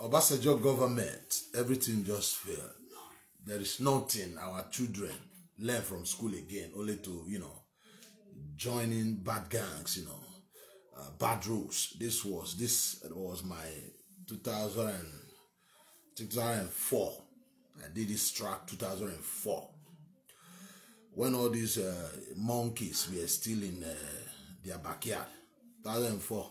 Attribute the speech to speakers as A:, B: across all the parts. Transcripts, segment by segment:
A: Obasanjo government, everything just failed. There is nothing, our children, left from school again, only to, you know, joining bad gangs, you know, uh, bad rules. This was, this was my 2000 2004. I did this track 2004. When all these uh, monkeys were still in uh, their backyard. 2004.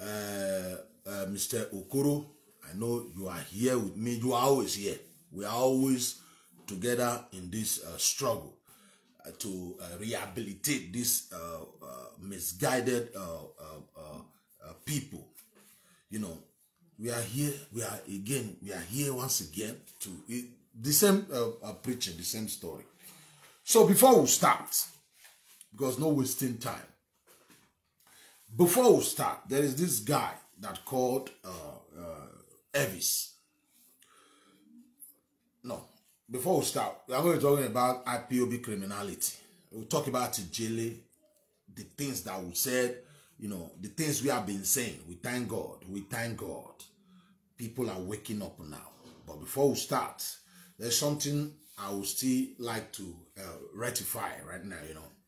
A: Uh, uh, Mr. Okoro, I know you are here with me. You are always here. We are always together in this uh, struggle uh, to uh, rehabilitate these uh, uh, misguided uh, uh, uh, uh, people. You know, we are here. We are again. We are here once again to it, the same uh, uh, preaching, the same story. So before we start, because no wasting time, Before we start, there is this guy that called uh, uh, Elvis. No, before we start, we are going to be talking about IPOB criminality. We'll talk about Tijele, the things that we said, you know, the things we have been saying. We thank God. We thank God. People are waking up now. But before we start, there's something I would still like to uh, rectify right now, you know.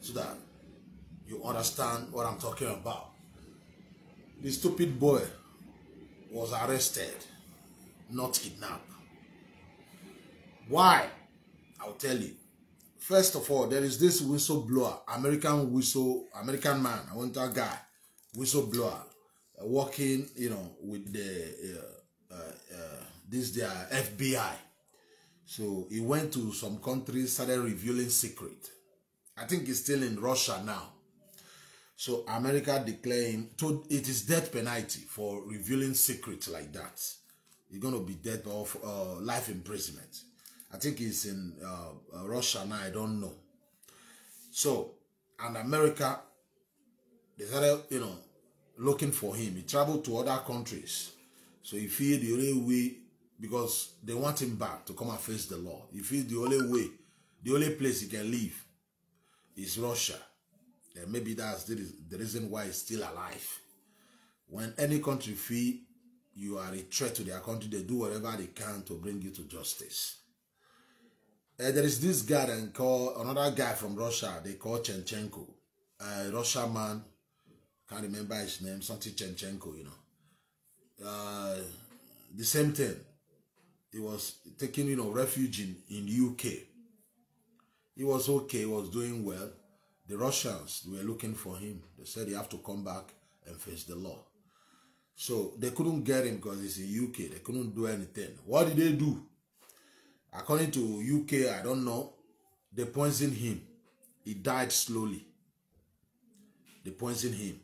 A: so that you understand what I'm talking about. The stupid boy was arrested, not kidnapped. Why? I'll tell you. First of all, there is this whistleblower, American whistle, American man, I want that guy, whistleblower, uh, working, you know, with the uh, uh, uh this their FBI. So he went to some countries, started revealing secret. I think he's still in Russia now. So America declaring to it is death penalty for revealing secrets like that. You're gonna be death of uh, life imprisonment. I think it's in uh, uh, Russia now. I don't know. So and America, they you know looking for him. He traveled to other countries. So he feel the only way because they want him back to come and face the law. He feel the only way, the only place he can live is Russia. Then maybe that's the, reason why it's still alive. When any country feel you are a threat to their country, they do whatever they can to bring you to justice. Uh, there is this guy and call another guy from Russia. They call Chenchenko, a eh, Russian man. Can't remember his name. Something Chenchenko, you know. Uh, the same thing. He was taking, you know, refuge in, in UK. He was okay. He was doing well. The Russians were looking for him. They said he have to come back and face the law. So they couldn't get him because he's in UK. They couldn't do anything. What did they do? According to UK, I don't know, they poisoned him. He died slowly. They poisoned him.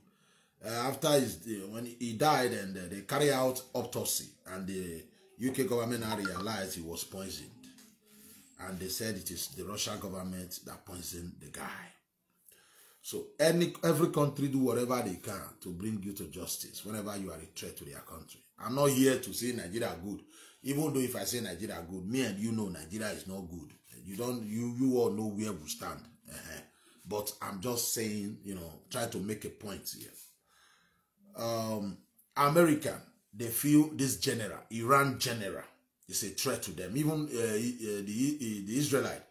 A: Uh, after his, when he died and uh, they carry out autopsy and the UK government realized he was poisoned. And they said it is the Russian government that poisoned the guy. So any every country do whatever they can to bring you to justice whenever you are a threat to their country. I'm not here to say Nigeria good. Even though if I say Nigeria good, me and you know Nigeria is not good. You don't you you all know where we stand. Uh-huh. But I'm just saying, you know, try to make a point here. Um, American, they feel this general, Iran general, is a threat to them. Even uh, uh the, uh, the Israelite,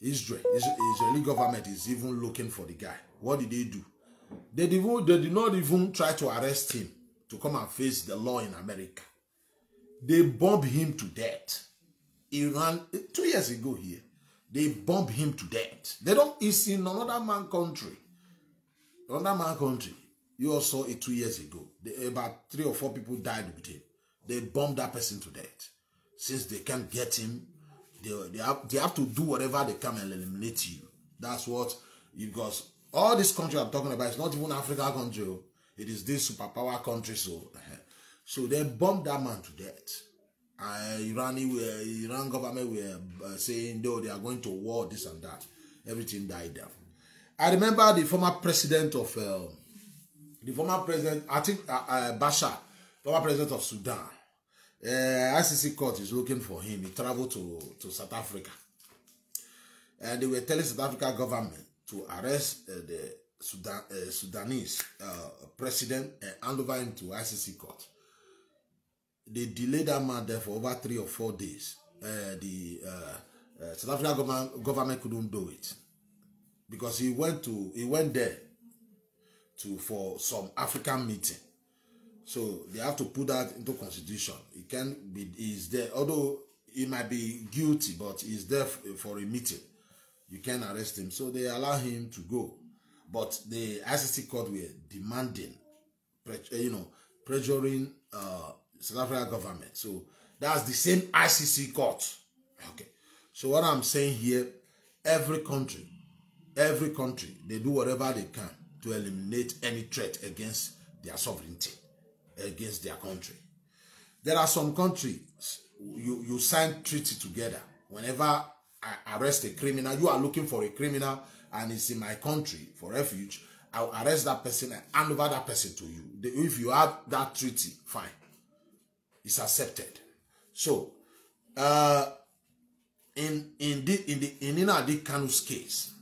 A: Israel, Israeli government is even looking for the guy. What did they do? They did, they did not even try to arrest him to come and face the law in America. They bombed him to death. Iran, two years ago here, they bombed him to death. They don't, it's in another man country. Another man country. You all saw it two years ago. They, about three or four people died with him. They bombed that person to death. Since they can't get him, They, they, have, they have to do whatever they can and eliminate you. That's what, because all this country I'm talking about is not even Africa country. Oh. It is this superpower country. So, eh. so they bombed that man to death. Uh, Irani, uh, Iran government were uh, saying no, they are going to war, this and that. Everything died down. I remember the former president of, uh, the former president, I think uh, uh, Bashar, former president of Sudan uh, eh, ICC court is looking for him. He traveled to, to South Africa. And they were telling South Africa government to arrest uh, the Sudan, uh, Sudanese uh, president and hand over him to ICC court. They delayed that matter for over three or four days. Uh, the uh, uh, South African government, government couldn't do it because he went to he went there to for some African meeting So they have to put that into constitution. It can be is there, although he might be guilty, but he's there for a meeting. You can arrest him. So they allow him to go. But the ICC court were demanding, eh, you know, pressuring uh, South African government. So that's the same ICC court. Okay. So what I'm saying here, every country, every country, they do whatever they can to eliminate any threat against their sovereignty. against their country. There are some countries you, you sign treaty together. Whenever I arrest a criminal, you are looking for a criminal and it's in my country for refuge, I'll arrest that person and hand over that person to you. If you have that treaty, fine. It's accepted. So, uh, in in the in the in Nnamdi Kanu's case,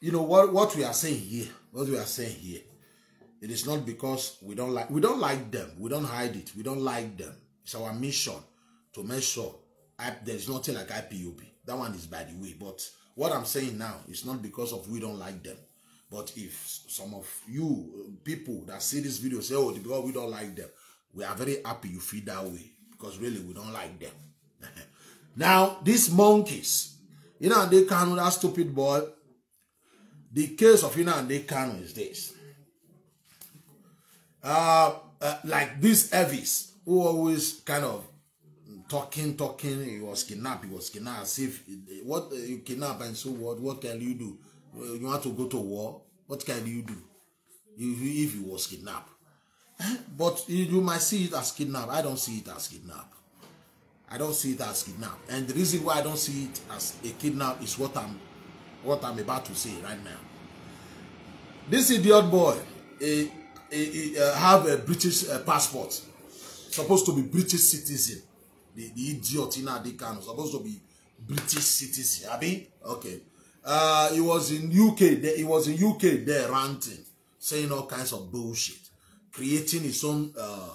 A: you know what what we are saying here, what we are saying here It is not because we don't like we don't like them. We don't hide it. We don't like them. It's our mission to make sure I, there's nothing like IPUB. That one is by the way. But what I'm saying now is not because of we don't like them. But if some of you uh, people that see this video say, oh, because we don't like them, we are very happy you feel that way because really we don't like them. now, these monkeys, you know, they can that stupid boy. The case of you know, they can is this Uh, uh, like this Elvis, who always kind of talking, talking. He was kidnapped. He was kidnapped. As if what uh, you kidnap and so what? What can you do? You want to go to war? What can you do? If you was kidnapped, eh, but you might see it as kidnapped. I don't see it as kidnapped. I don't see it as kidnap. And the reason why I don't see it as a kidnap is what I'm what I'm about to say right now. This idiot boy, eh, have a British uh, passport, supposed to be British citizen. The, the idiot in Adikano, supposed to be British citizen. Abi? Okay. Uh, he was in UK. He was in UK there ranting, saying all kinds of bullshit, creating his own uh,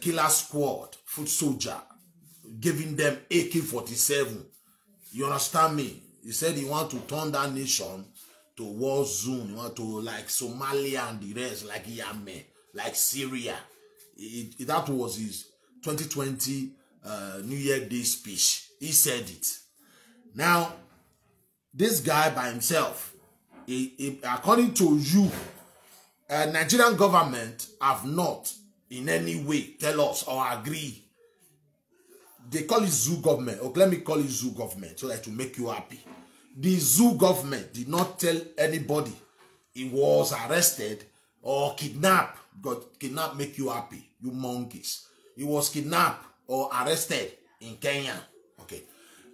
A: killer squad, foot soldier, giving them AK-47. You understand me? He said he want to turn that nation to war zone you want to like Somalia and the rest like Yemen like Syria it, it, that was his 2020 uh, New Year Day speech he said it now this guy by himself he, he, according to you uh, Nigerian government have not in any way tell us or agree they call it zoo government Okay, let me call it zoo government so that to make you happy the zoo government did not tell anybody he was arrested or kidnapped got kidnapped make you happy you monkeys he was kidnapped or arrested in kenya okay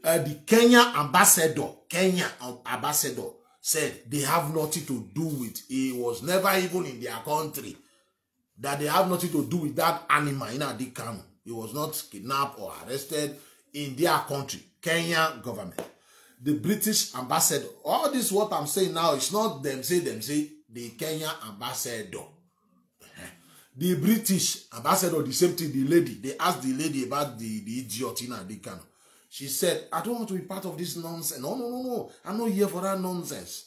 A: uh, the kenya ambassador kenya ambassador said they have nothing to do with he was never even in their country that they have nothing to do with that animal in Adikano. He was not kidnapped or arrested in their country, Kenya government the British ambassador. All this what I'm saying now is not them say them say the Kenya ambassador. The British ambassador, the same thing, the lady. They asked the lady about the, the idiot in Adikano. She said, I don't want to be part of this nonsense. No, no, no, no. I'm not here for that nonsense.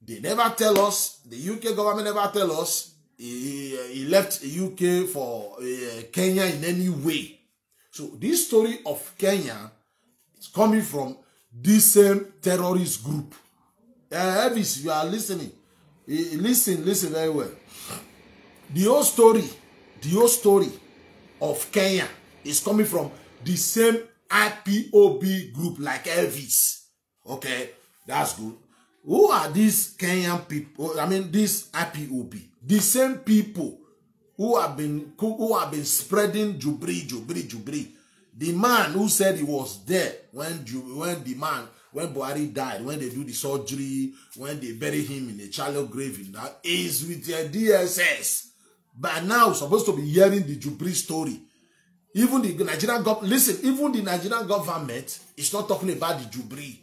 A: They never tell us, the UK government never tell us, he, he left UK for uh, Kenya in any way. So this story of Kenya is coming from this same terrorist group. Uh, Elvis, you are listening. Eh, listen, listen very well. The whole story, the whole story of Kenya is coming from the same IPOB group like Elvis. Okay, that's good. Who are these Kenyan people? I mean, this IPOB, the same people who have been who have been spreading jubri, jubri, jubri. The man who said he was there when when the man when Buhari died, when they do the surgery, when they bury him in a shallow grave in that is with the DSS by now supposed to be hearing the Jubilee story. Even the Nigerian government, listen, even the Nigerian government is not talking about the Jubilee.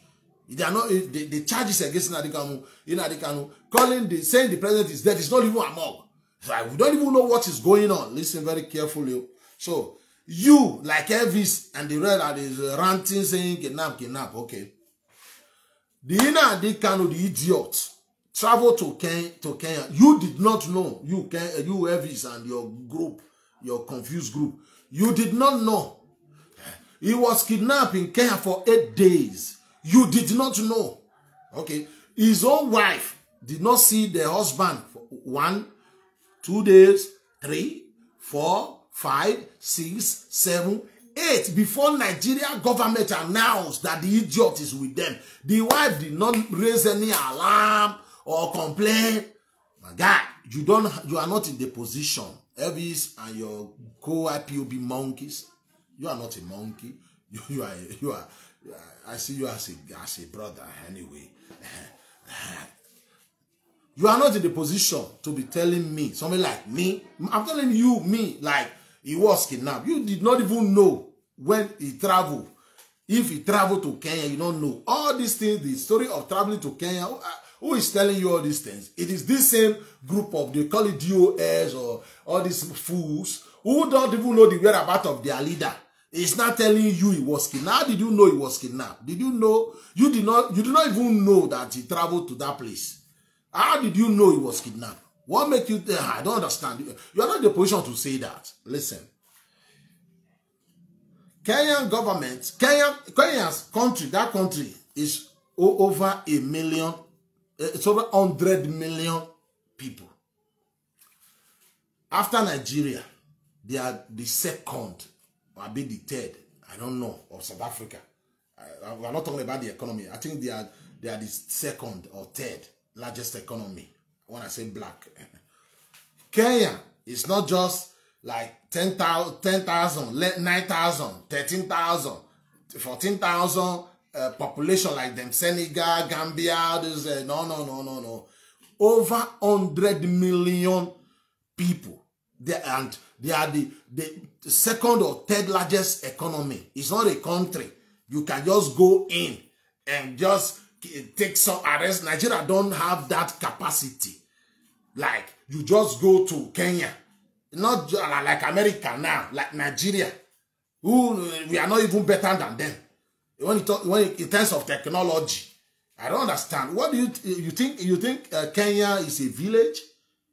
A: They are not, the, the charges against Nadikanu, in Nadikanu, calling the, saying the president is dead is not even among. Like, we don't even know what is going on. Listen very carefully. So, you, like Elvis and the red are is ranting, saying kidnap, kidnap, okay. The Nnamdi the idiot, travel to Ken to Kenya. You did not know you Ken uh, you Elvis and your group, your confused group. You did not know. He was kidnapped in Kenya for eight days. You did not know. Okay. His own wife did not see the husband for one, two days, three, four, five, six, seven, eight before Nigeria government announced that the idiot is with them. The wife did not raise any alarm or complain my guy you don't you are not in the position elvis and your co-ipob monkeys you are not a monkey you, you are you are i see you as a as a brother anyway you are not in the position to be telling me something like me i'm telling you me like he was kidnapped you did not even know when he traveled if he traveled to kenya you don't know all these things the story of traveling to kenya I, oh, ah, Who is telling you all these things? It is this same group of, they call it DOS or all these fools who don't even know the whereabouts of their leader. is not telling you he was kidnapped. How did you know he was kidnapped? Did you know? You did not. You did not even know that he traveled to that place. How did you know he was kidnapped? What make you? Think? I don't understand. You are not the position to say that. Listen. Kenyan government, Kenya, Kenya's country, that country is over a million Eh, it's over 100 million people. After Nigeria, they are the second, or be the third, I don't know, of South Africa. I, we're not talking about the economy. I think they are they are the second or third largest economy when I say black. Kenya is not just like 10,000, 10, 9,000, 13,000, 14,000, Uh, population like them, Senegal, Gambia, this, uh, no, no, no, no, no. Over 100 million people. They, and they are the, the second or third largest economy. It's not a country. You can just go in and just take some arrest. Nigeria don't have that capacity. Like, you just go to Kenya. Not like America now, like Nigeria. Who, we are not even better than them. When you talk, when you, in terms of technology, I don't understand. What do you you think? You think uh, Kenya is a village?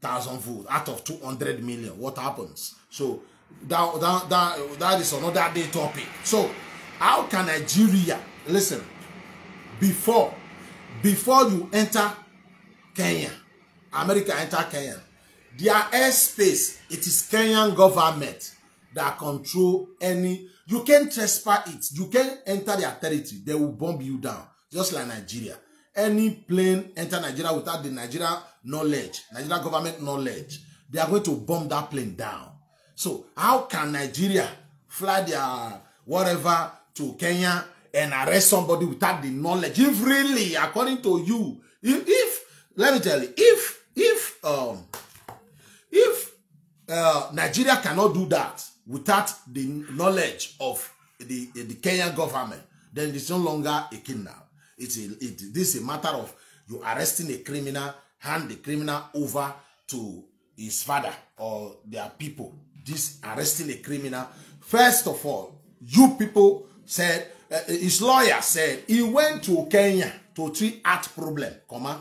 A: thousand votes out of two hundred million. What happens? So that that that, that is another day topic. So How can Nigeria, listen, before, before you enter Kenya, America enter Kenya, their airspace, it is Kenyan government that control any, you can trespass it, you can enter their territory, they will bomb you down, just like Nigeria. Any plane enter Nigeria without the Nigeria knowledge, Nigeria government knowledge, they are going to bomb that plane down. So how can Nigeria fly their whatever to Kenya and arrest somebody without the knowledge. If really, according to you, if, if let me tell you, if if um if uh, Nigeria cannot do that without the knowledge of the the Kenyan government, then it's no longer a kidnap. It's a it, this is a matter of you arresting a criminal, hand the criminal over to his father or their people. This arresting a criminal. First of all, you people said, uh, his lawyer said he went to Kenya to treat heart problem, comma,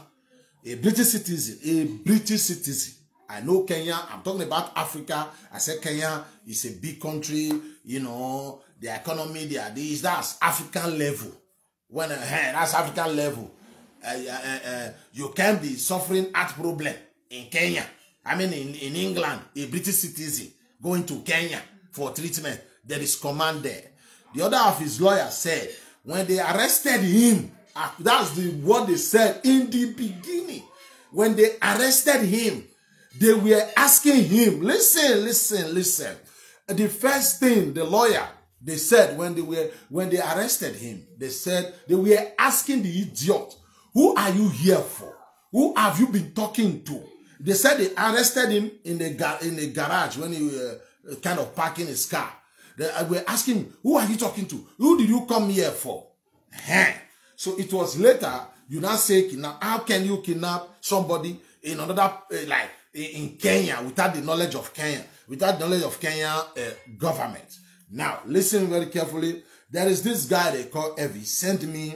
A: a British citizen, a British citizen. I know Kenya, I'm talking about Africa. I said Kenya is a big country, you know, the economy, the This that's African level. When uh, hey, that's African level. Uh, uh, uh, uh, you can be suffering heart problem in Kenya. I mean, in, in England, a British citizen going to Kenya for treatment, there is command there. The other of his lawyers said, when they arrested him, ah, that's the what they said in the beginning. When they arrested him, they were asking him, listen, listen, listen. The first thing the lawyer they said when they were when they arrested him, they said they were asking the idiot, who are you here for? Who have you been talking to? They said they arrested him in the in the garage when he was uh, kind of parking his car. We're asking who are you talking to? Who did you come here for? So it was later, you now say, kidnap. how can you kidnap somebody in another, eh, like, in Kenya without the knowledge of Kenya, without knowledge of Kenya uh, government? Now, listen very carefully. There is this guy they call Evie. Send me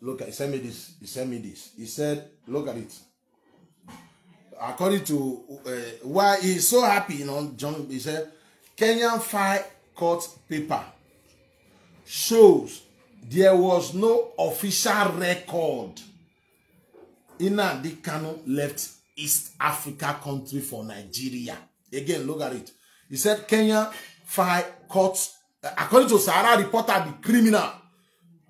A: look at he sent me this he sent me this he said look at it according to uh, why he's so happy you know john he said kenyan fight court paper shows there was no official record Nnamdi Kanu left East Africa country for Nigeria. Again, look at it. He said Kenya file court, uh, according to Sahara reporter, the criminal,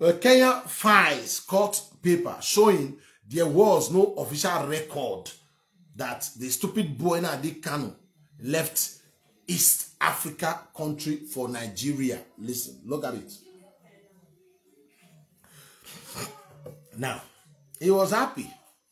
A: uh, Kenya files court paper showing there was no official record that the stupid boy Nnamdi Kanu left East Africa country for Nigeria. Listen, look at it. Now, he was happy,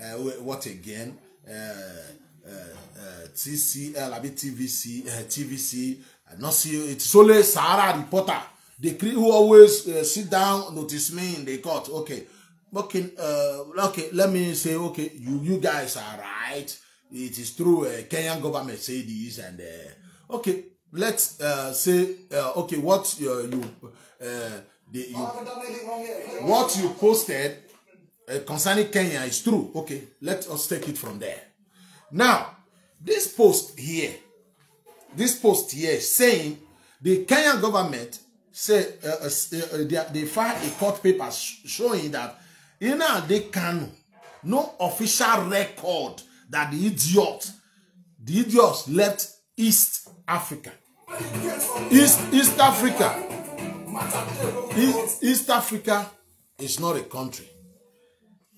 A: Uh, what again? Uh, uh, uh, TCL, I mean TVC, uh, TVC. I not see it's only Sahara reporter. The crew who always uh, sit down, notice me in the court. Okay, okay, uh, okay. Let me say, okay, you you guys are right. It is true. Uh, Kenyan government say this and uh, okay. Let's uh, say uh, okay. What uh, you. Uh, the, you, what you posted uh, concerning Kenya is true. Okay, let us take it from there. Now, this post here, this post here saying the Kenyan government say uh, uh, uh, uh they, they filed a court paper showing that in they can no official record that the idiot the idiots left East Africa. East East Africa East, East Africa is not a country.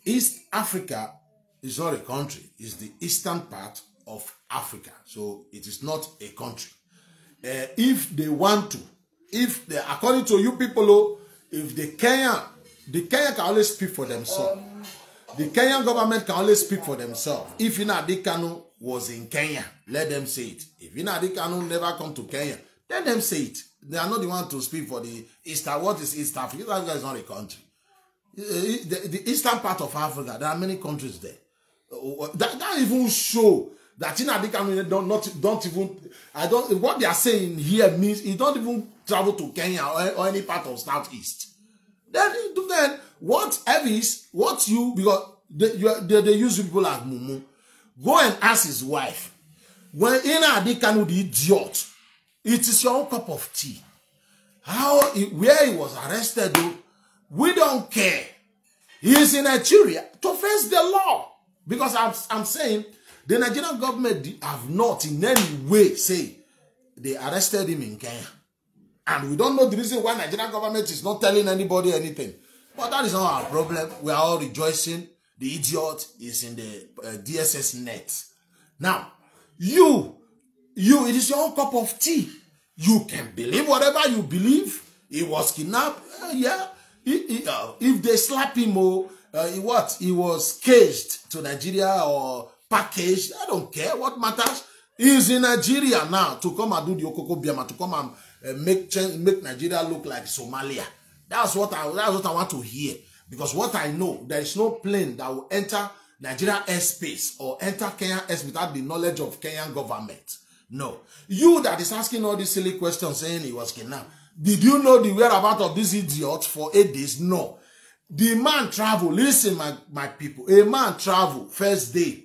A: East Africa is not a country. It's the eastern part of Africa. So it is not a country. Uh, if they want to, if they, according to you people, oh, if the Kenyan, the Kenyan can only speak for themselves. Um, the Kenyan government can only speak for themselves. If Inadikano was in Kenya, let them say it. If Inadikano never come to Kenya, let them say it. They are not the one to speak for the Easter. What is East Africa? East Africa is not a country. The, the eastern part of Africa, there are many countries there. That, that even show that in Adika don't not don't even I don't what they are saying here means you don't even travel to Kenya or, or any part of Southeast. Then then what Elvis, what you because they, they, they use people like Mumu. Go and ask his wife. When Ina Adikanu the idiot It is your own cup of tea. How where he was arrested, though, we don't care. He is in Nigeria to face the law. Because I'm, I'm saying the Nigerian government have not in any way say they arrested him in Kenya. And we don't know the reason why Nigerian government is not telling anybody anything. But that is not our problem. We are all rejoicing. The idiot is in the uh, DSS net. Now, you You, it is your own cup of tea. You can believe whatever you believe. He was kidnapped. Uh, yeah. He, he, uh, if they slap him, oh, uh, what? He was caged to Nigeria or packaged. I don't care what matters. He is in Nigeria now to come and do the Okoko Biama, to come and uh, make change, make Nigeria look like Somalia. That's what I that's what I want to hear. Because what I know, there is no plane that will enter Nigeria airspace or enter Kenya airspace without the knowledge of Kenyan government. No. You that is asking all these silly questions saying he was kidnapped. Did you know the whereabouts of this idiot for eight days? No. The man traveled. Listen, my, my people. A man traveled. First day,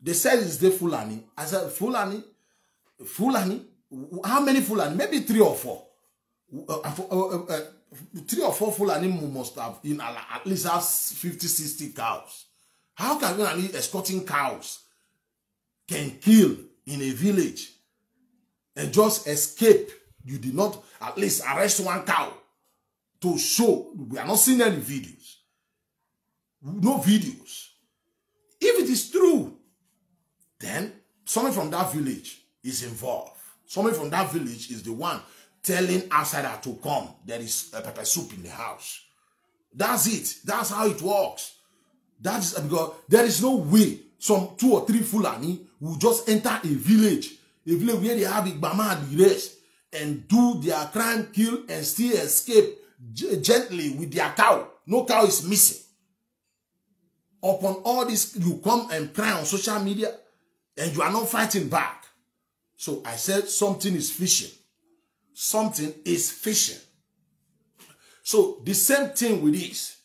A: They said, is they Fulani? I said, Fulani? Fulani? How many Fulani? Maybe three or four. Uh, uh, uh, uh, uh three or four Fulani must have in at least have 50, 60 cows. How can Fulani escorting cows can kill in a village and just escape. You did not at least arrest one cow to show we are not seeing any videos. No videos. If it is true, then someone from that village is involved. Someone from that village is the one telling outsider to come. There is a pepper soup in the house. That's it. That's how it works. That's because there is no way some two or three Fulani will just enter a village If village where they have Igbama and Ires and do their crime, kill, and still escape gently with their cow. No cow is missing. Upon all this, you come and cry on social media and you are not fighting back. So I said something is fishing. Something is fishing. So the same thing with this.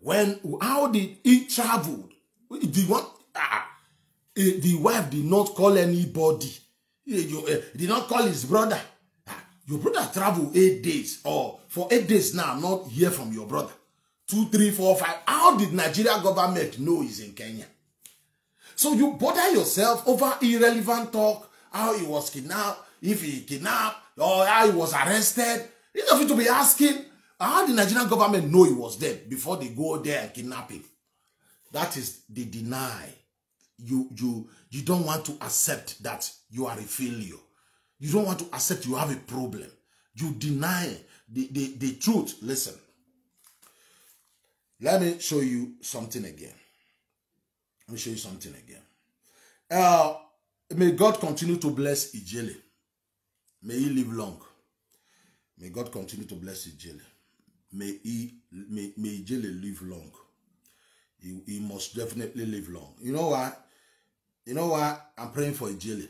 A: When how did he traveled? The one ah, eh, the wife did not call anybody Eh, you, did eh, not call his brother. Ah, your brother travel eight days or for eight days now, not hear from your brother. Two, three, four, five. How did Nigeria government know he's in Kenya? So you bother yourself over irrelevant talk, how he was kidnapped, if he kidnapped, or how he was arrested. Instead of you to be asking, how the Nigerian government know he was dead before they go there and kidnap him? That is the deny you you you don't want to accept that you are a failure you don't want to accept you have a problem you deny the the, the truth listen let me show you something again let me show you something again uh may god continue to bless ijele may he live long may god continue to bless ijele may he may, may ijele live long he, he must definitely live long you know why You know why I'm praying for Ijele?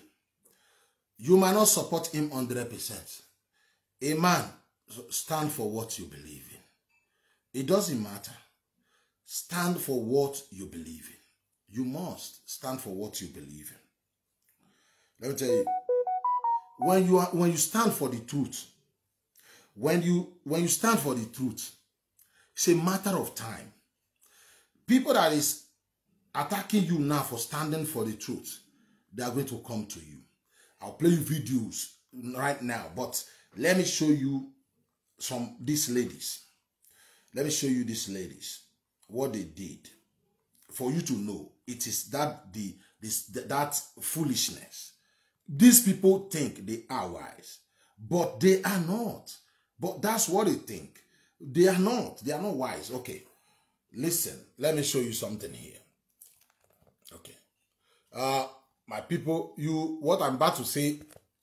A: You might not support him 100%. A man, stand for what you believe in. It doesn't matter. Stand for what you believe in. You must stand for what you believe in. Let me tell you, when you, are, when you stand for the truth, when you, when you stand for the truth, it's a matter of time. People that is attacking you now for standing for the truth, they are going to come to you. I'll play you videos right now, but let me show you some these ladies. Let me show you these ladies what they did for you to know it is that the this that foolishness. These people think they are wise, but they are not. But that's what they think. They are not. They are not wise. Okay. Listen, let me show you something here. Uh, my people, you what I'm about to say,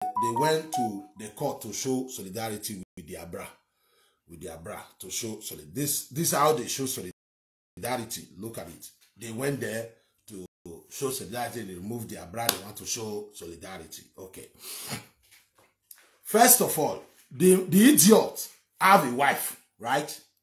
A: they went to the court to show solidarity with their bra, with their bra to show solid. This this how they show solidarity. Look at it. They went there to show solidarity. They removed their bra. They want to show solidarity. Okay. First of all, the the idiot have a wife, right?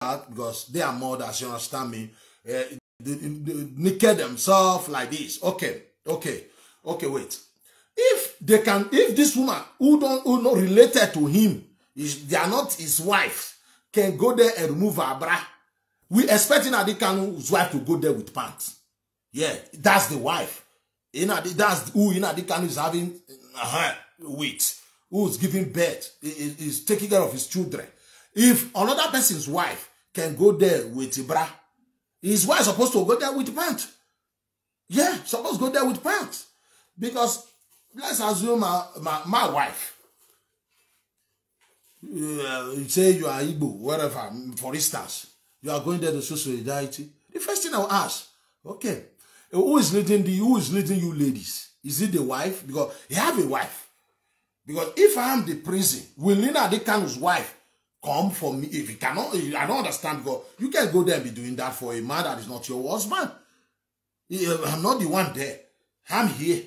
A: because they are mothers, you understand me? Uh, they, they, they naked themselves like this. Okay, okay. Okay, wait. If they can, if this woman who don't who not related to him, is they are not his wife, can go there and remove her bra. We expecting Adikanu's wife to go there with pants. Yeah, that's the wife. Inadi, that's who Inadikanu is having uh, with, who's giving birth, is, is taking care of his children. If another person's wife can go there with a bra, his wife supposed to go there with pants. Yeah, supposed to go there with pants. Because let's assume my, my, my wife, uh, you say you are Igbo, wherever, for instance, you are going there to show solidarity. The first thing I will ask, okay, who is leading the who is leading you ladies? Is it the wife? Because you have a wife. Because if I am the prison, will Nina Adekanu's wife come for me? If you cannot, I don't understand because you can go there and be doing that for a man that is not your husband. I'm not the one there. I'm here.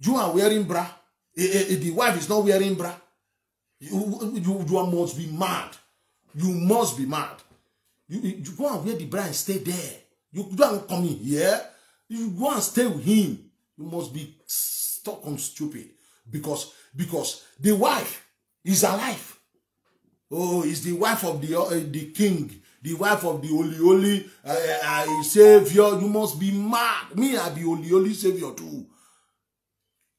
A: You are wearing bra. The wife is not wearing bra. You, you, you must be mad. You must be mad. You, you go and wear the bra and stay there. You don't come in here. You go and stay with him. You must be stuck on stupid. Because, because the wife is alive. Oh, is the wife of the, uh, the king. The wife of the holy holy uh, uh, uh savior. You must be mad. Me, I be holy holy savior too.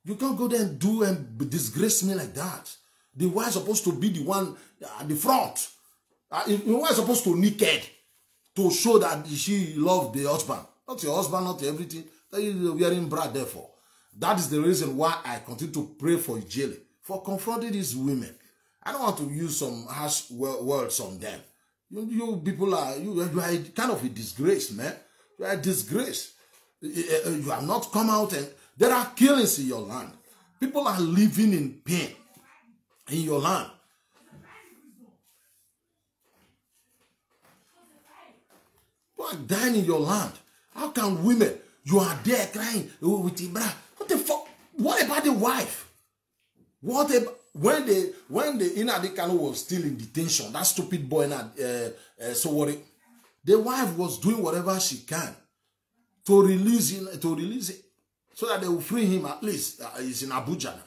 A: You can't go there and do and disgrace me like that. The wife is supposed to be the one at uh, the front. Uh, the wife is supposed to naked to show that she loved the husband. Not your husband, not everything. That you wearing bra Therefore, That is the reason why I continue to pray for Ijele. For confronting these women. I don't want to use some harsh words on them. You, you people are, you, you are kind of a disgrace, man. You are a disgrace. Eh, eh, eh, you have not come out and there are killings in your land. People are living in pain in your land. People are dying in your land. How can women, you are there crying with Ibra. What the fuck? What about the wife? What about, when the when the Inadi Kano was still in detention, that stupid boy Inad, uh, eh, uh, eh, so worried. The wife was doing whatever she can to release to release so that they will free him at least. Uh, he's in Abuja now.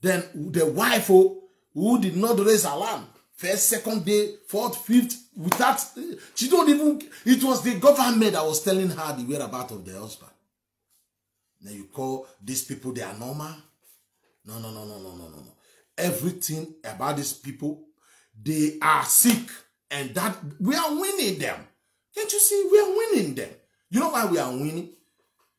A: Then the wife oh, who did not raise alarm, first, second day, fourth, fifth, without, she don't even, it was the government that was telling her the whereabouts of the husband. Then you call these people, they are normal. No, no, no, no, no, no, no, no. Everything about these people, they are sick. And that, we are winning them. Can't you see? We are winning them. You know why we are winning?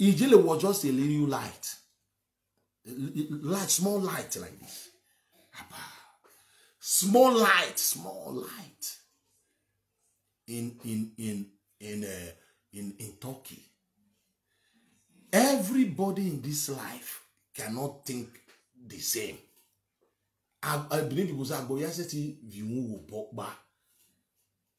A: Ijele was just a little light. Light, small light like this. Small light, small light in in in in uh, in in Turkey. Everybody in this life cannot think the same. Àbìnrin people say àgbọ̀yá ṣe ti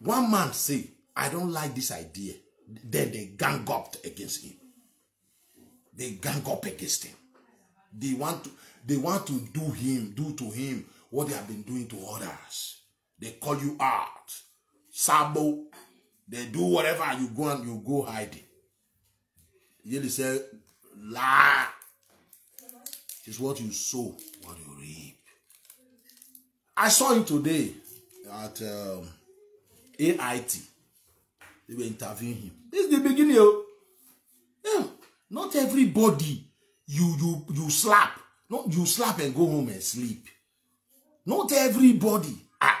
A: One man say, I don't like this idea. Then they gang up against him. They gang up against him. They want to, they want to do him, do to him what they have been doing to others. They call you out, sabo. They do whatever you go and you go hiding. Yeli say, lie is what you sow, what you reap. I saw him today at um, AIT. They were interviewing him. This is the beginning. Of, oh. yeah, not everybody you you you slap. Not you slap and go home and sleep. Not everybody. Ah,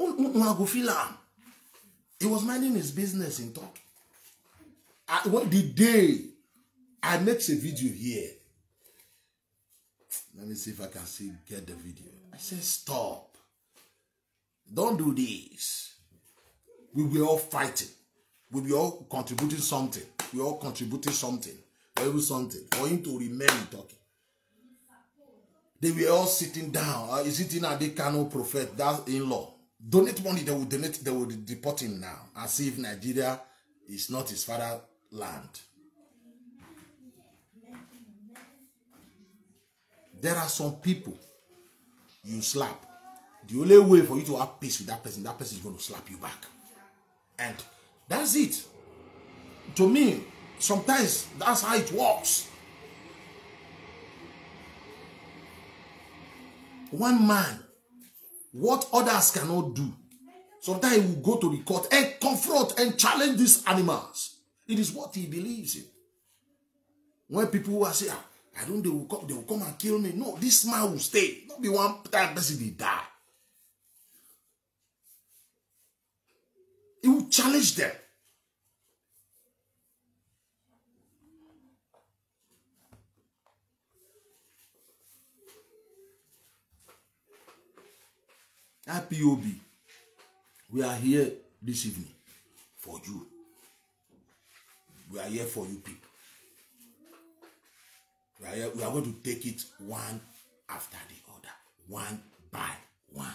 A: Una go feel him. He was minding his business in Turkey. I, well, the day I make a video here, Let me see if I can see, get the video. I said, stop. Don't do this. We were all fighting. We were all contributing something. We all contributing something. Every something. For him to remain talking. They were all sitting down. Uh, is it in Adekano prophet? That's in-law. Donate money, they will donate, they will deport him now. As if Nigeria is not his father land. There are some people you slap. The only way for you to have peace with that person, that person is going to slap you back. And that's it. To me, sometimes that's how it works. One man, what others cannot do, sometimes he will go to the court and confront and challenge these animals. It is what he believes in. When people will saying. Ah, I don't they will come, they will come and kill me. No, this man will stay. Not be one time person they die. He will challenge them. IPOB, we are here this evening for you. We are here for you people. We are, we are going to take it one after the other, one by one.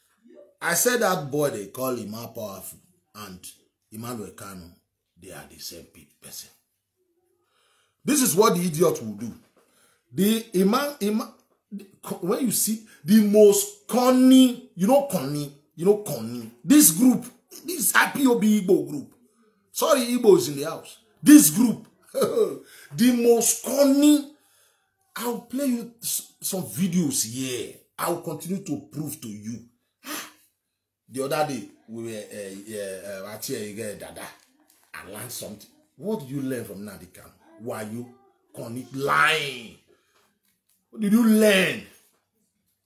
B: I
A: said that boy, they call him powerful and Emmanuel Kanu, they are the same person. This is what the idiot will do. The Imam, Imam when you see the most cunning, you know cunning, you know cunning. This group, this IPOB Igbo group. Sorry, Igbo is in the house. This group, the most cunning. I'll play you some videos here. I'll continue to prove to you the other day we were uh, uh, uh, dada i learned something what did you learn from nnamdi Why you connect lying what did you learn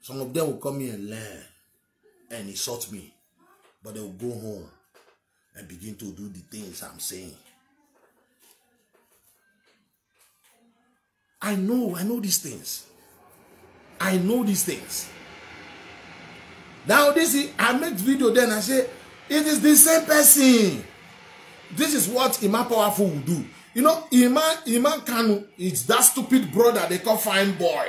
A: Some of them will come here and learn and insult me. But they will go home and begin to do the things I'm saying. I know, I know these things. I know these things. Now this is, I made video then I say, it is the same person. This is what Ima Powerful will do. You know, Iman, Iman Kanu is that stupid brother they call fine boy.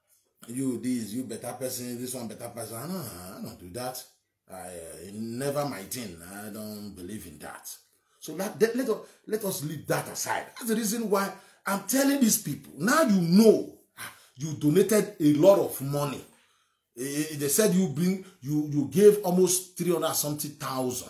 A: you this you better person this one better person. No, I don't do that. I uh, never my thing. I don't believe in that. So that, that, let, us, let us leave that aside. That's the reason why I'm telling these people. Now you know ah, you donated a lot of money. Eh, eh, they said you bring you you gave almost three hundred something thousand.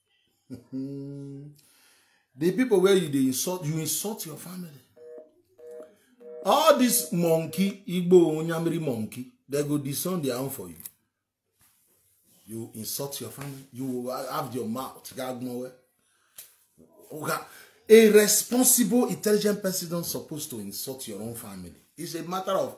A: the people where you
B: they
A: insult, you insult your family. All this monkey, Igbo Onyamiri monkey, they go disown their own for you. You insult your family. You have your mouth. A responsible, intelligent person don't supposed to insult your own family. It's a matter of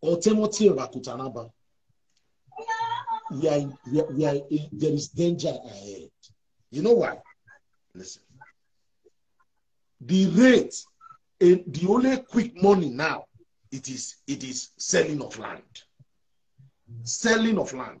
A: Or Timothy Rakutanaba. We are, there
C: is
A: danger ahead. You know why? Listen. The rate, in eh, the only quick money now, it is it is selling of land. Selling of land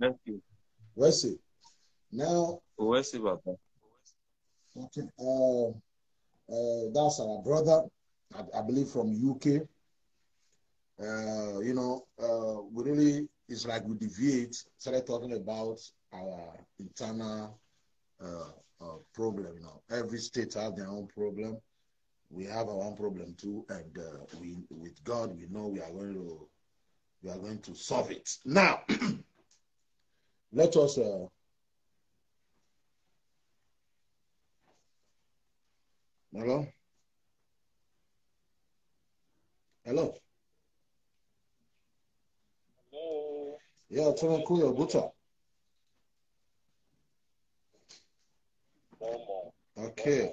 C: Thank you.
A: Wẹ́sì. Now.
C: Wẹ́sì bàbá.
A: Okay. Uh, uh, that's our brother, I, I believe from UK. Uh, you know, uh, we really, it's like we deviate, started talking about our internal uh, uh, problem know, Every state has their own problem. We have our own problem too, and uh, we, with God, we know we are going to we are going to solve it. Now, let us. Uh, hello. Hello.
D: Hello.
A: Yeah, turn on cool
D: your one
A: more. Okay,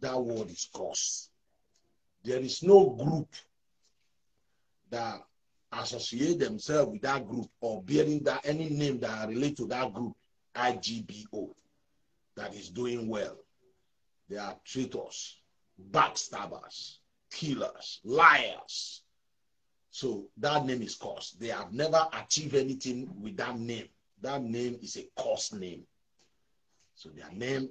A: That
E: word is
A: curse. There is no group that associate themselves with that group or bearing that any name that relate to that group, IGBO, that is doing well. They are traitors, backstabbers, killers, liars. So that name is cursed. They have never achieved anything with that name. That name is a cursed name. So their name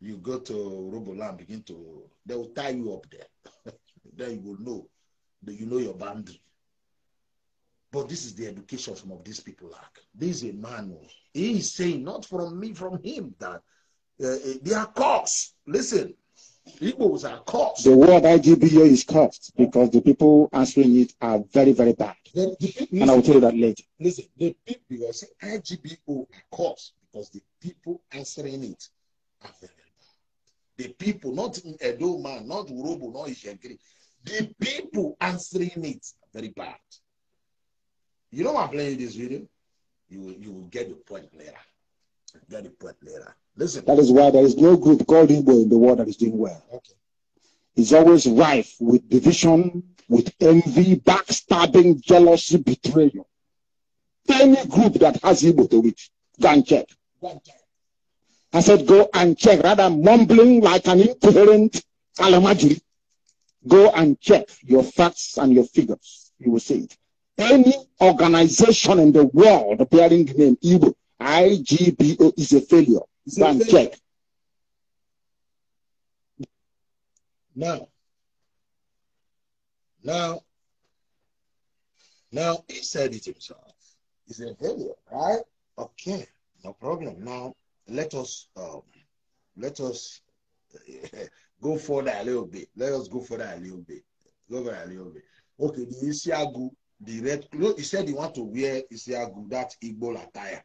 A: you go to Roboland, begin to, they will tie you up there. then you will know that you know your boundary. But this is the education some of these people lack. This is a man he is saying, not from me, from him, that uh, uh their cause. Listen, Igbos are cursed.
F: The word IGBO is cursed because the people answering it are very, very bad.
A: The, the,
F: and I will tell you that later.
A: Listen, the people, because IGBO are cursed because the people answering it are very bad. The people, not in Edo man, not Urobo, not Ishengiri. The people answering it are very bad. You know I'm playing this video? You, you will get the point later. Get the point later. Listen.
F: That is why there is no group called Igbo in the world that is doing well.
A: Okay.
F: It's always rife with division, with envy, backstabbing, jealousy, betrayal. Any group that has Igbo to it, go and check. I said, go and check. Rather mumbling like an incoherent calamajiri. Go and check your facts and your figures. You will see it. Any organization in the world bearing the name Igbo, IGBO, is a failure. Go check.
A: Now, now, now he said it himself. He's a failure, right? Okay, no problem. Now let us um, let us go further a little bit. Let us go further a little bit. Go further a little bit. Okay, the Isiagu, the red. You he said he want to wear Isiagu that Igbo attire.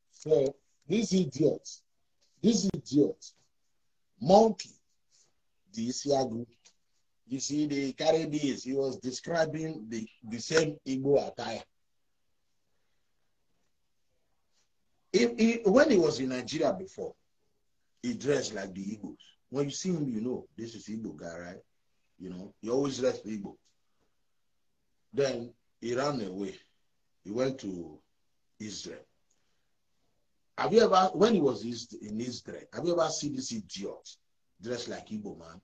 F: So
A: this idiot, this idiot, monkey, this Yagu, you see, the carry this. He was describing the, the same Igbo attire. He, he, when he was in Nigeria before, he dressed like the Igbos. When you see him, you know this is Igbo guy, right? You know, he always dressed Igbo. Then he ran away. He went to Israel. Have you ever, when he was in Israel, have you ever seen this idiot dressed like Igbo man?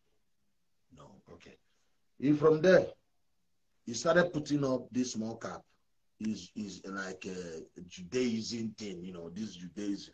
A: No, okay. He from there, he started putting up this small cap is is like a Judaism thing, you know, this Judaism.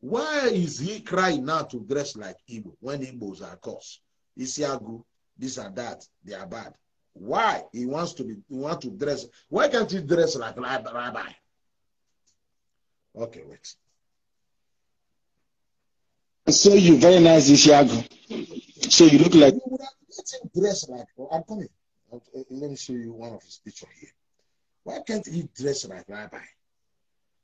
A: Why is he crying now to dress like Igbo when Igbos are cursed? Isiagu, this and that, they are bad. Why he wants to be, he want to dress? Why can't he dress like Rabbi? Okay, wait.
F: So you very nice, this Isiagu. So you look like.
A: Let him dress like. Oh, I'm coming. Let me show you one of his picture here. Why can't he dress like Rabbi?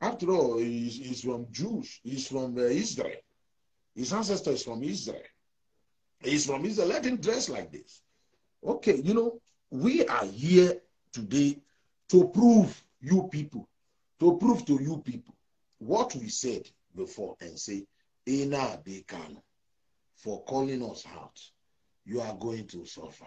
A: After all, he's, he's from Jews. He's from uh, Israel. His ancestor is from Israel. He's from Israel. Let him dress like this okay, you know, we are here today to prove you people, to prove to you people what we said before and say, Ina Bekano, for calling us out, you are going to suffer.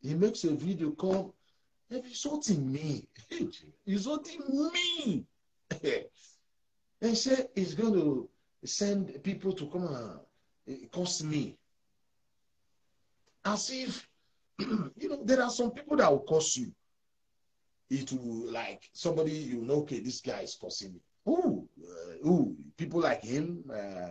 G: He
A: makes a video called If he's insulting me, he's insulting me. and said he's going to send people to come and eh, cost me. As if, you know, there are some people that will cost you it will like somebody you know okay this guy is cursing me ooh uh, ooh people like him uh,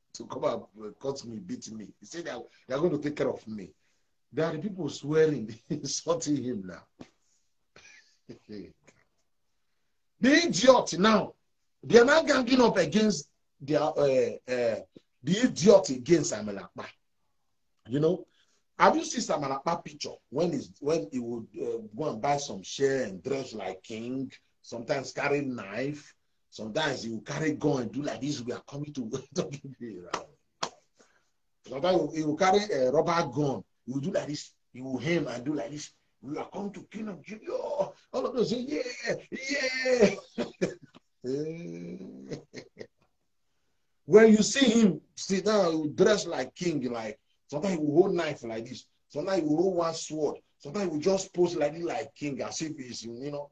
A: to come up, uh, cut me, beat me, he said they're, they're going to take care of me. There are the people swearing, insulting him now. the idiot now, they are now ganging up against their, uh, uh, the idiot against Amalakpa. You know, have you seen Samalakpa picture when, when he would uh, go and buy some share and dress like king? sometimes carry knife, sometimes you carry gun do like this. We are coming to Sometimes he will carry a rubber gun. He will do like this. He will aim and do like this. We are coming to of Junior. All of those, yeah, yeah. Eh. when you see him sit down, dressed like king, like sometimes he will hold knife like this. Sometimes he will hold one sword. Sometimes he will just pose like like king, as if he's, you know,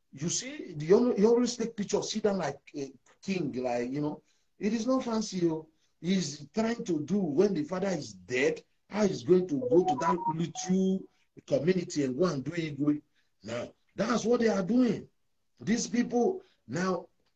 A: You see, the, you always take pictures, sit down like a king, like, you know. It is not fancy. Oh. He's trying to do when the father is dead how he's going to go to that little community and go and do Igwe. Now, that's what they are doing. These people, now,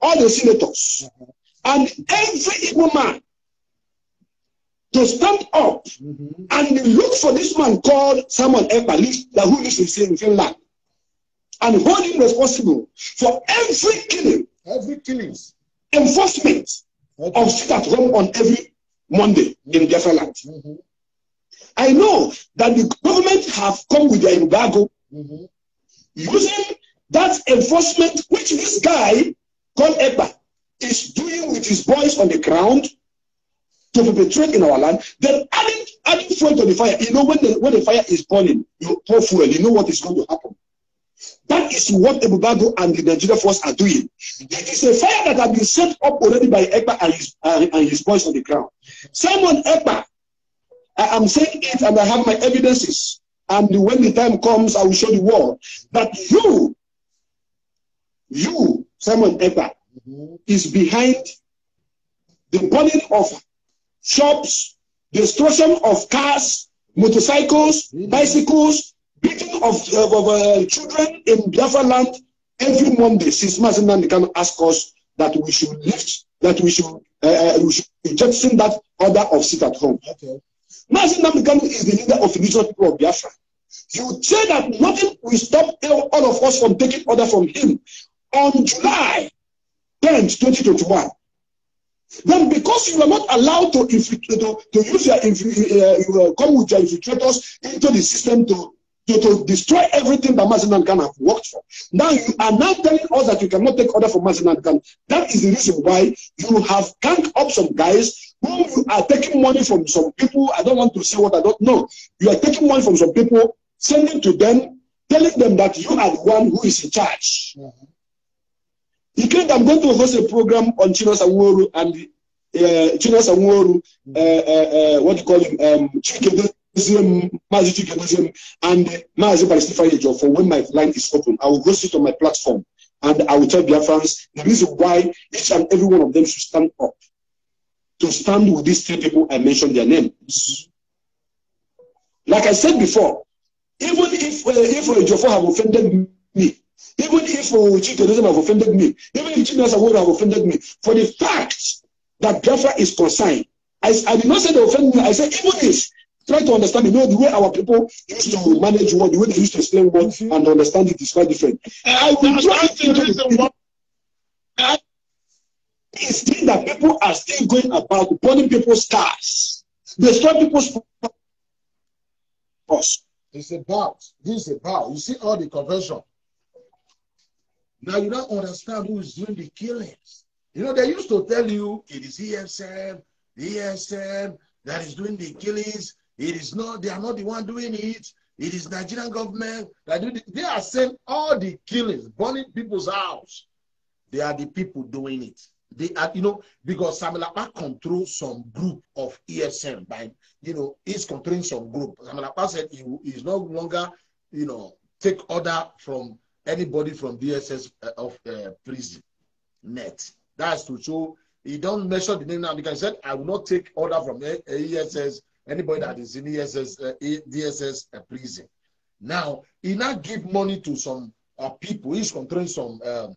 G: all the senators, mm-hmm. and every Igbo man to stand up
A: mm-hmm.
G: and look for this man called Simon Ekpa, who lives in Finland, and hold him responsible for every killing,
A: every killings,
G: enforcement
A: okay.
G: of state Rum on every Monday in Finland.
A: land. Mm-hmm.
G: I know that the government have come with their embargo
A: Mm-hmm.
G: Using that enforcement which this guy called Eba is doing with his boys on the ground to perpetrate in our land, then adding, adding fuel to the fire. You know, when the, when the fire is burning, you pour fuel, you know what is going to happen. That is what Ebubago and the Nigeria force are doing. It is a fire that has been set up already by Eba and his, uh, and his boys on the ground. Simon Eba, I am saying it and I have my evidences. And when the time comes, I will show the world that you, you, Simon Epa,
A: mm-hmm.
G: is behind the burning of shops, destruction of cars, motorcycles, mm-hmm. bicycles, beating of, of, of uh, children in Biafra land every Monday. Since Mazinan can ask us that we should mm-hmm. lift, that we should, uh, uh we should jettison that order of sit at home.
A: Okay.
G: Mazinan is the leader of the religious people of Biafra. You say that nothing will stop all of us from taking order from him on July 10th, 2021. Then, because you are not allowed to infiltrate, to, use your, uh, come with your infiltrators into the system to, to, to destroy everything that Mazinan Khan have worked for. Now, you are now telling us that you cannot take order from Mazinan Khan. That is the reason why you have ganked up some guys who you are taking money from some people. I don't want to say what I don't know. You are taking money from some people sending to them, telling them that you are the one who is in charge.
A: Mm-hmm.
G: He claimed, I'm going to host a program on Chinos Sanworu and uh, Chino Sanworu, mm-hmm. uh, uh, uh, what do you call him, um, Mazi Chikedozium, and Mazi Palestinian for when my line is open. I will host it on my platform and I will tell Biafrans the reason why each and every one of them should stand up to stand with these three people I mentioned their names. Mm-hmm. Like I said before, even if uh, if uh, have offended me, even if Uchike uh, doesn't have offended me, even if Chinasa have offended me, for the fact that Biafra is concerned, I, I did not say they offend me. I said even if try to understand you know the way our people used to manage what the way they used to explain what mm-hmm. and understand it is quite different uh, i will try to the it's that people are still going about burning people's cars destroy people's cars.
A: It's about. This is about. You see all the conversion. Now you don't understand who is doing the killings. You know, they used to tell you it is ESM, ESM that is doing the killings. It is not, they are not the one doing it. It is Nigerian government that do the, they are saying all the killings, burning people's house. They are the people doing it. They are, you know, because Samalapa controls some group of ESN by, you know, he's controlling some group. Samalapa said he is no longer, you know, take order from anybody from DSS uh, of uh, prison net. That's to show he don't measure the name now because he said I will not take order from a- a- ESS anybody that is in ESS uh, a- DSS uh, prison. Now he not give money to some uh, people. He's controlling some um,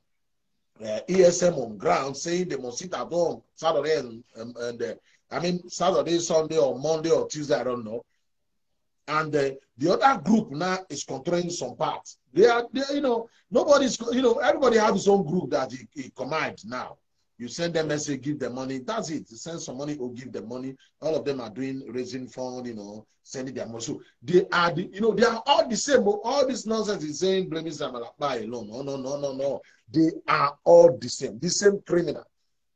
A: uh, eh, ESM on ground saying they must sit at home Saturday and, and uh, I mean Saturday, Sunday, or Monday or Tuesday, I don't know. And uh, the other group now is controlling some parts. They are, they, you know, nobody's, you know, everybody has his own group that he, he commands now. You send them message, give them money. That's it. You send some money or give them money. All of them are doing raising fund, you know, sending their money. So they are, the, you know, they are all the same. All this nonsense is saying blaming Zamalapa alone. No, no, no, no, no. They are all the same. The same criminal.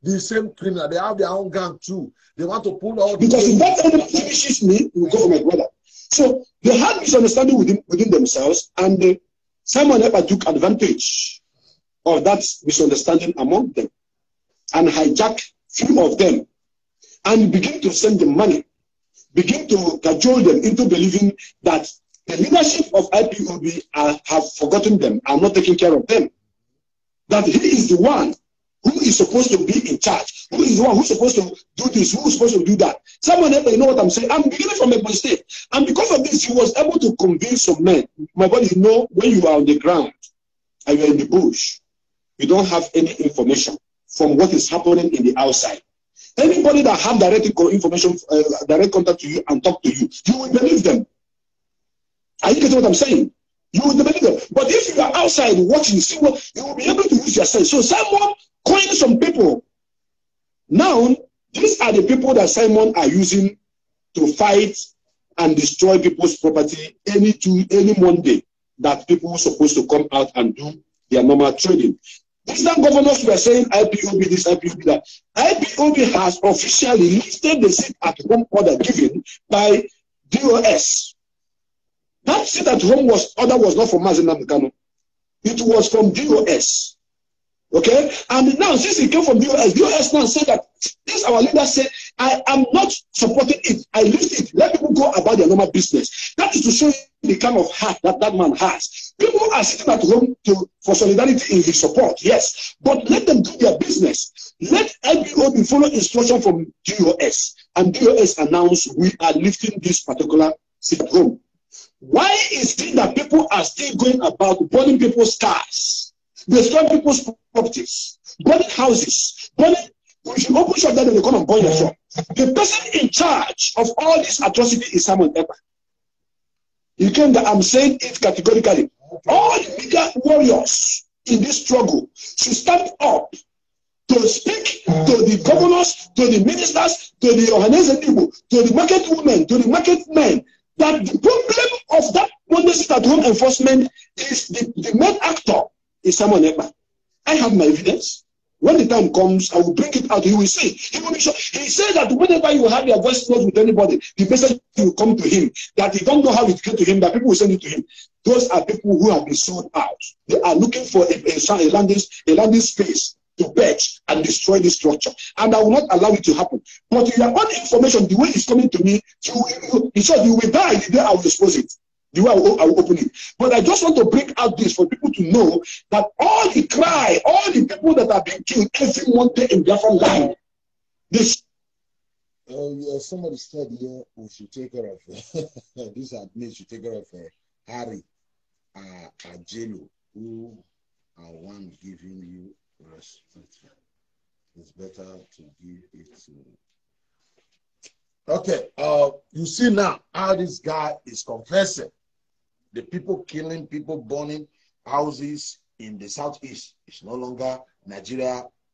A: The same criminal. They have their own gang too. They want to pull all.
G: Because if that enemy finishes me, we go for my brother. So they had misunderstanding within within themselves, and uh, someone ever took advantage of that misunderstanding among them and hijack few of them and begin to send them money, begin to cajole them into believing that the leadership of IPOB are, have forgotten them, are not taking care of them. That he is the one who is supposed to be in charge, who is the one who's supposed to do this, who's supposed to do that. Someone ever you know what I'm saying? I'm beginning from a mistake. And because of this, he was able to convince some men, my body, you know, when you are on the ground and you're in the bush, you don't have any information from what is happening in the outside. Anybody that have direct information, uh, direct contact to you and talk to you, you will believe them. Are you getting what I'm saying? You will believe them. But if you are outside watching, see what you will be able to use yourself. So someone coined some people. Now, these are the people that Simon are using to fight and destroy people's property any two, any Monday that people were supposed to come out and do their normal trading. Eastern governors were saying IPOB this, IPOB that. IPOB has officially lifted the seat at home order given by DOS. That seat at home was order was not from Mazinam It was from DOS. Okay? And now, since it came from DOS, DOS now said that this our leader said I am not supporting it. I leave it. Let people go about their normal business. That is to show the kind of heart that that man has. People are sitting at home to, for solidarity in his support, yes, but let them do their business. Let be follow instruction from DOS, and DOS announced we are lifting this particular syndrome. Why is it that people are still going about burning people's cars, destroying people's properties, burning houses, burning? We should open shop that they come and burn your shop. The person in charge of all this atrocity is Simon Ekpa. You can, I'm saying it categorically. All legal warriors in this struggle should stand up to speak to the governors, to the ministers, to the organized people, to the market women, to the market men, that the problem of that one at home enforcement is the, the main actor is Simon Ekpa. I have my evidence. When the time comes, I will bring it out. He will see. He will sure. He said that whenever you have your voice note with anybody, the message will come to him. That he don't know how it came to him, that people will send it to him. Those are people who have been sold out. They are looking for a, a, a landing, a landing space to perch and destroy this structure. And I will not allow it to happen. But your own information, the way it's coming to me, you, you, you, you will die the day I will expose it. The way I will, I will open it. But I just want to bring out this for people to know that all the cry, all the people that are being killed every Monday in Biafra line. this
F: uh, yeah, somebody said here we should take care of this admin should take care of uh, Harry uh, Ajelo, who are one giving you respect. It's better to give it to. Okay, uh, you see now how this guy is confessing. The people killing, people burning houses in the southeast is no longer Nigeria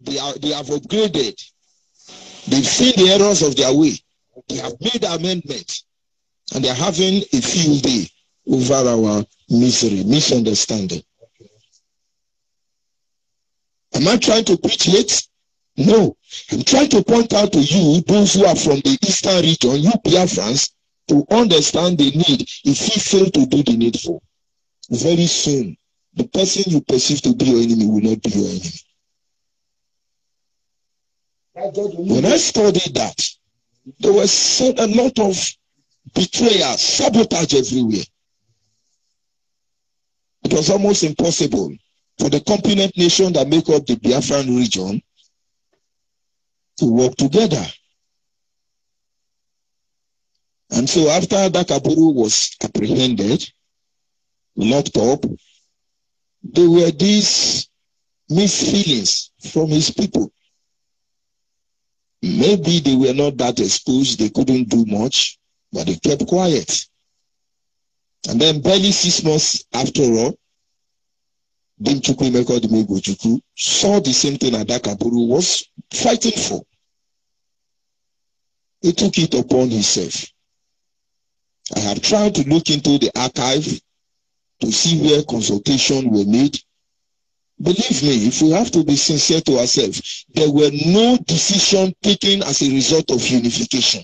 H: They are they have upgraded. They've seen the errors of their way. They have made amendments, and they're having a field day over our misery, misunderstanding. Am I trying to preach it? No. I'm trying to point out to you, those who are from the eastern region, you friends to understand the need if he fail to do the needful very soon the person you perceive to be your enemy will not be your enemy when i studied that there was so, a lot of betrayers, sabotage everywhere it was almost impossible for the component nation that make up the biafran region to work together and so after Dakaburu was apprehended, locked up, there were these misfeelings from his people. Maybe they were not that exposed, they couldn't do much, but they kept quiet. And then barely six months after all, Dimchukwu Emeka saw the same thing Adakaburu was fighting for. He took it upon himself I have tried to look into the archive to see where consultation were made. Believe me, if we have to be sincere to ourselves, there were no decision taken as a result of unification.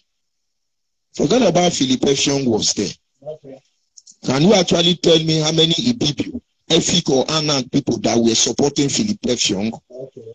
H: Forget about Philippesian was there.
F: Okay.
H: Can you actually tell me how many Ibibio, Efik or Anand people that were supporting Philippesian?
F: Okay.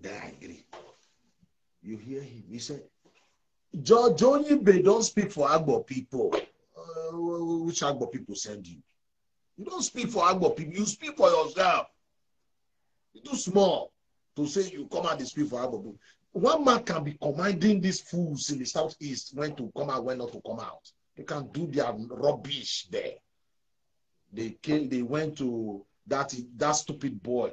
A: They agree. You hear him? He said, jo Johnny Bay don't speak for Agbo people. Uh, which Agbo people send you? You don't speak for Agbo people. You speak for yourself. You're too small to say you come out and speak for Agbo people. one man can be commanding these fools in the southeast when to come out, when not to come out. They can do their rubbish there. They came, they went to that that stupid boy,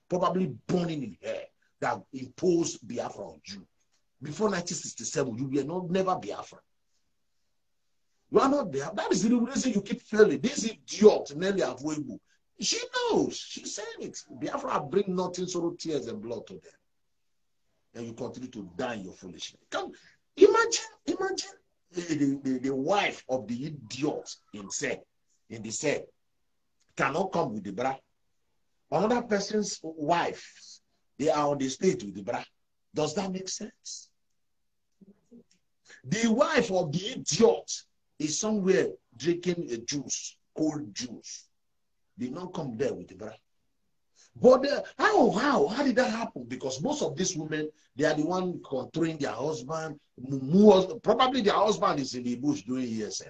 A: probably burning in hell that imposed Biafra on you. Before 1967, you will not never Biafra. You are not Biafra. That is the reason you keep failing. This idiot, Nelly Avwegu, she knows. She said it. Biafra bring nothing, sorrow, tears, and blood to them. And you continue to die in your foolishness. Come, imagine, imagine the, the, the wife of the idiot himself in the cell cannot come with the bride. Another person's wife they are on the stage with the bride. Does that make sense? The wife of the idiot is somewhere drinking a juice, cold juice. They not come there with the bride. But how, how, how did that happen? Because most of these women, they are the one controlling their husband. Probably their husband is in the bush doing ESM.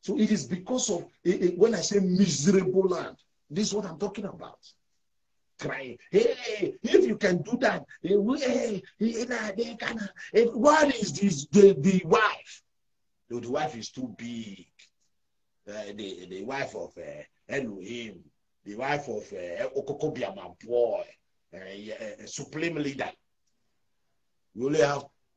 A: So it is because of when I say miserable land, this is what I'm talking about. Crying, hey, if you can do that, eh, hey, eh, eh, hey, what is this? The, the wife? the wife is too big. Uh, the, the wife of uh, Elohim, the wife of uh, my boy, uh, supreme leader. We only have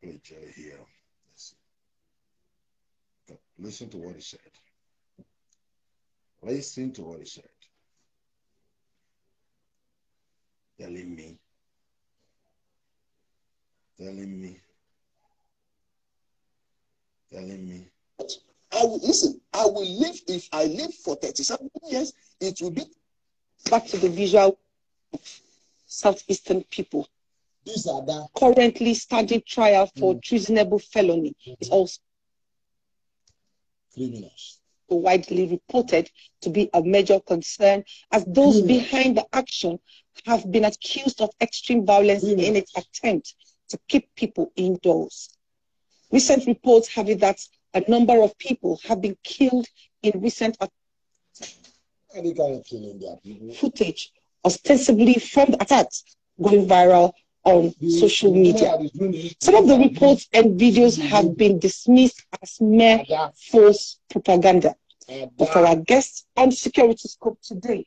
A: Play Ijeli here. Listen to what he said. Listen to what he said. Telling me, telling me, telling me.
I: I will, listen, I will live if I live for 37 years, it will be
J: back to the visual southeastern people.
A: These are the
J: currently standing trial for mm. treasonable felony. Mm-hmm. It's also
A: criminals
J: widely reported to be a major concern, as those
A: mm.
J: behind the action have been accused of extreme violence
A: mm.
J: in its attempt to keep people indoors. Recent reports have it that a number of people have been killed in recent footage ostensibly from the attacks going viral on social media. Some of the reports and videos have been dismissed as mere false propaganda for our guests on Security Scope today.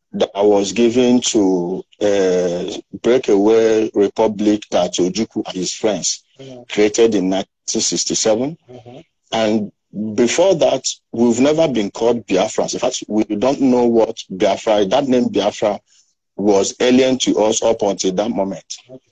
K: that was given to uh, eh, breakaway republic that Ojuku and his friends mm-hmm. created in 1967. Mm-hmm. And before that, we've never been called Biafra. In fact, we don't know what Biafra, that name Biafra was alien to us up until that moment.
A: Okay.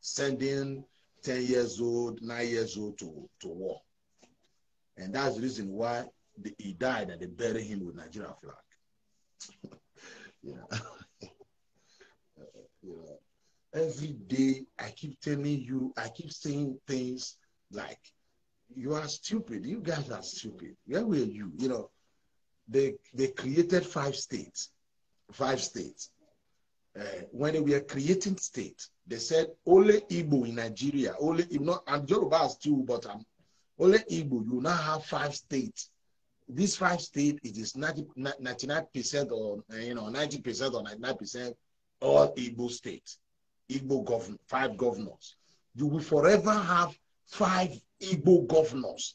A: sending 10 years old, 9 years old to, to war. And that's the reason why the, he died and they buried him with Nigeria flag. yeah every day I keep telling you, I keep saying things like, you are stupid. You guys are stupid. Where were you? You know, they they created five states, five states. Uh, when they were creating states, they said only Igbo in Nigeria, only if not, I'm too, but I'm only Igbo. You now have five states. These five states, it is 99 percent or eh, you know 90 percent or 99 percent all Igbo states. Igbo governor, five governors. You will forever have five Igbo governors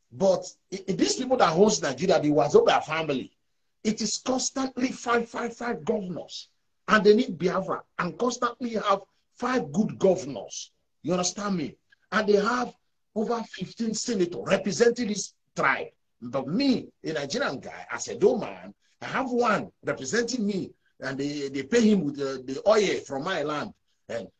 A: But it, these people that host Nigeria, the Wasoba family, it is constantly five, five, five governors, and they need Biafra, and constantly have five good governors. You understand me? And they have over 15 senators representing this tribe. But me, a Nigerian guy, as a doorman, I have one representing me, and they, they pay him with the, the oil from my land. And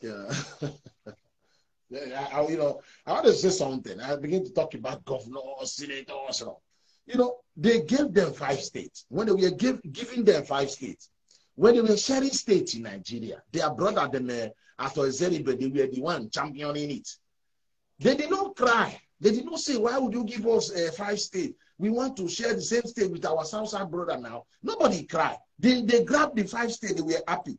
A: yeah. I, I, you know, I want to say something. I begin to talk about governors, senators, and all. You know, they gave them five states. When they were give, giving them five states, when they were sharing states in Nigeria, their brother, them, uh, after Zeribe, they were the one championing it. They did not cry. They did not say, why would you give us uh, five states? We want to share the same state with our South South brother now. Nobody cried. They, they grabbed the five states. They were
D: happy.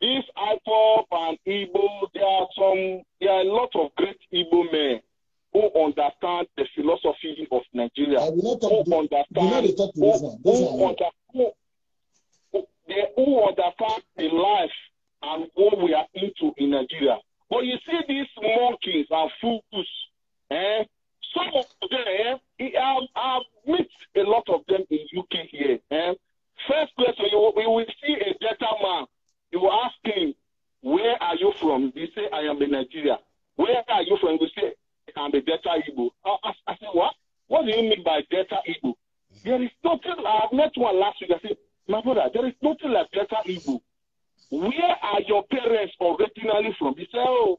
A: this IPOP and Igbo, there are some, there are a lot of great Igbo men who understand the philosophy of Nigeria.
D: I will not talk,
A: who
D: do,
A: understand,
D: talk to
A: who, who, who, who, who understand the life and what we are into in Nigeria. But you see, these monkeys are fools. Eh? Some of them, eh, i um, I've a lot of them in UK here. Eh? First question, you, you will see a data man. You will ask him, where are you from? He say, I am in Nigeria. Where are you from? He say, I'm a Delta Igbo. I, I, say, what? What do you mean by Delta Igbo? There is nothing, I met one last week. I said, my brother, there is nothing like Delta Igbo. Where are your parents originally from? He said, Oh,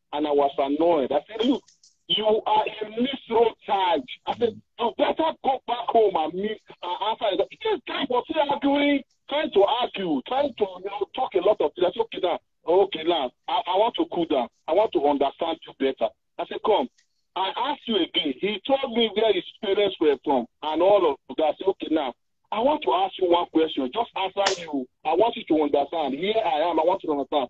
A: and
D: I was annoyed. I said, look, you are a misroad charge. I said, you better go back home and meet and answer. This guy was still arguing, trying to argue, trying to you know, talk a lot of things. I said, okay, now, okay, now, I, I want to cool down. I want to understand you better. I said, come. I asked you again. He told me where his parents were from and all of that. I said, okay, now, I want to ask you one question. Just answer you. I want you to understand. Here I am. I want you to understand.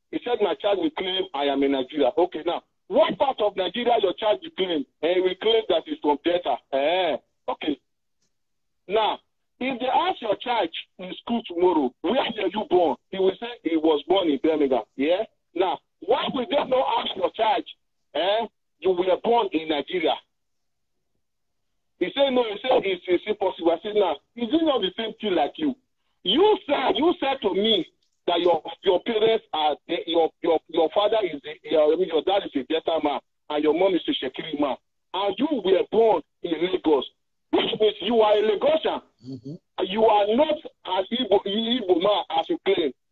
D: He said, my child will claim I am in Nigeria. Okay, now, what part of Nigeria your child will claim? And he will claim that it's from Delta. Eh, okay. Now, if they ask your child in school tomorrow, where were you born? He will say he was born in Birmingham. Yeah? Now, why would they not ask your child, eh, you were born in Nigeria? He said, no, he said, it's, it's impossible. I said, now, nah, is it not the same thing like you? You said, you said to me that your, your parents are, eh, your, your, your father is, a, eh, your, your dad is a better man and your mom is a Shekiri man. And you were born in Lagos which means you are a Lagosian. Mm-hmm. You are not as Igbo, man as you claim.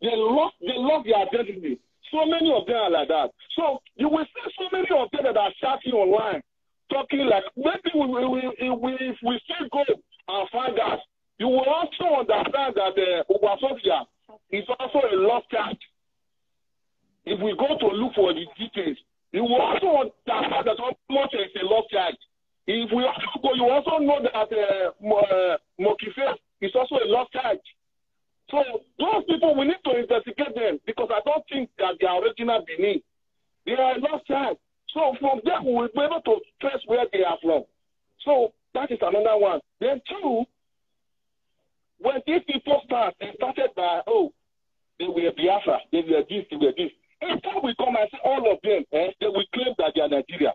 D: They lost, they lost their identity. So many of them are like that. So you will see so many of them that are shouting online, talking like maybe we we, we, we, we still go and find us, You will also understand that uh, Ubasofia is also a lost child. If we go to look for the details, you will also understand that much is a lost child. If we also go, you also know that uh, uh, Mokife it's also a lost charge. So those people, we need to investigate them because I don't think that they are original Benin. They are a lost charge. So from them, we will be able to trace where they are from. So that is another one. Then two, when these people start, they started by, oh, they were Biafra, they were this, they were this. After we come and see all of them, eh, they will claim that they are Nigeria.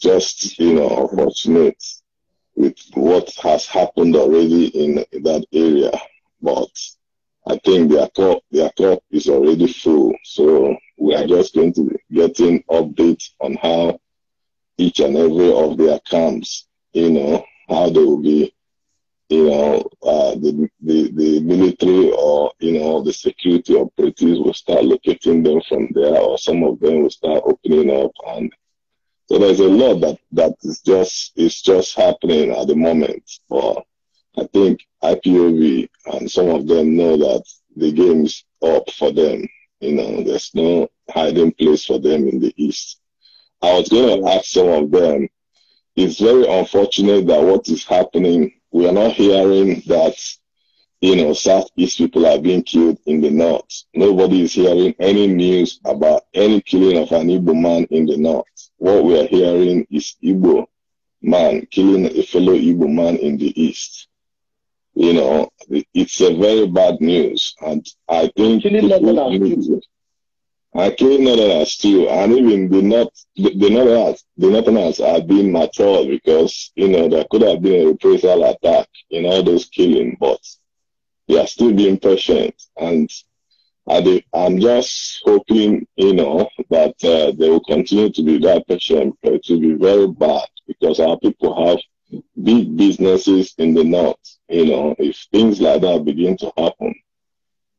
L: just, you know, unfortunate with what has happened already in, in that area. But I think their cup, their cup is already full. So we are just going to be getting updates on how each and every of their camps, you know, how they will be, you know, uh, the, the, the military or, you know, the security operatives will start locating them from there or some of them will start opening up and so there's a lot that, that is just is just happening at the moment. But I think IPOV and some of them know that the game's up for them. You know, there's no hiding place for them in the East. I was going to ask some of them. It's very unfortunate that what is happening, we are not hearing that you know, Southeast people are being killed in the North. Nobody is hearing any news about any killing of an Igbo man in the North. What we are hearing is Igbo man killing a fellow Igbo man in the East. You know, it's a very bad news. And I think...
M: Killing Northerners
L: are killing Northerners too. And even the North, the, the Northerners, the Northerners are being matured because, you know, there could have been a reprisal attack in all those killing, but they are still being patient. And I am just hoping, you know, that uh, they will continue to be that patient. It will be very bad because our people have big businesses in the north. You know, if things like that begin to happen,